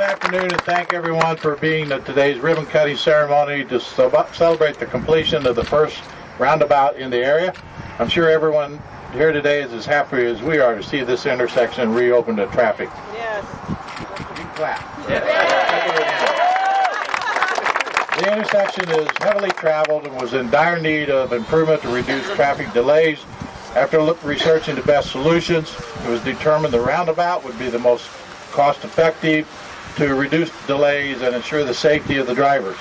afternoon and thank everyone for being at today's ribbon cutting ceremony to celebrate the completion of the first roundabout in the area. I'm sure everyone here today is as happy as we are to see this intersection reopened to traffic. Yes. Big clap. The intersection is heavily traveled and was in dire need of improvement to reduce traffic delays. After researching the best solutions, it was determined the roundabout would be the most cost-effective to reduce delays and ensure the safety of the drivers.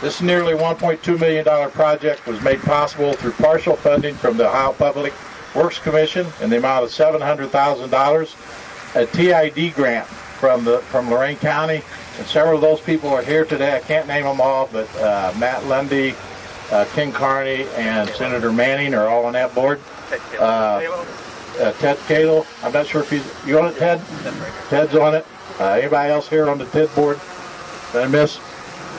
This nearly $1.2 million project was made possible through partial funding from the Ohio Public Works Commission in the amount of $700,000, a TID grant from the from Lorain County, and several of those people are here today. I can't name them all, but uh, Matt Lundy, uh, Ken Carney, and Senator Manning are all on that board. Uh, uh, Ted Cato, I'm not sure if he's you on it, Ted. Ted's on it. Uh, anybody else here on the TID board? Did I miss?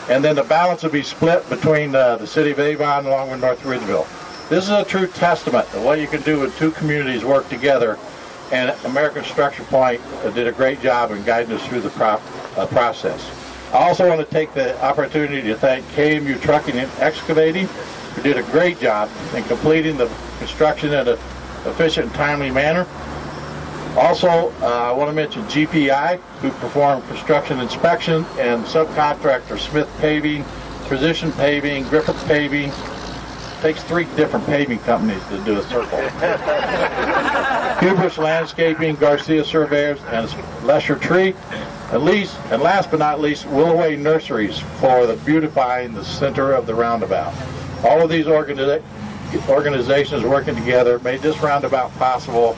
And then the balance will be split between uh, the city of Avon along with North Ridgeville. This is a true testament of what you can do when two communities work together. And American Structurepoint uh, did a great job in guiding us through the pro- uh, process. I also want to take the opportunity to thank KMU Trucking and Excavating, who did a great job in completing the construction in an efficient and timely manner. Also, uh, I want to mention GPI, who performed construction inspection, and subcontractor Smith Paving, Precision Paving, Griffith Paving. Takes three different paving companies to do a circle. Hubris Landscaping, Garcia Surveyors, and Lesher Tree. At least, and last but not least, Willoway Nurseries for the beautifying the center of the roundabout. All of these organiza- organizations working together made this roundabout possible,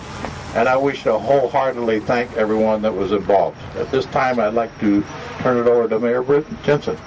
and I wish to wholeheartedly thank everyone that was involved. At this time, I'd like to turn it over to Mayor Bryan Jensen.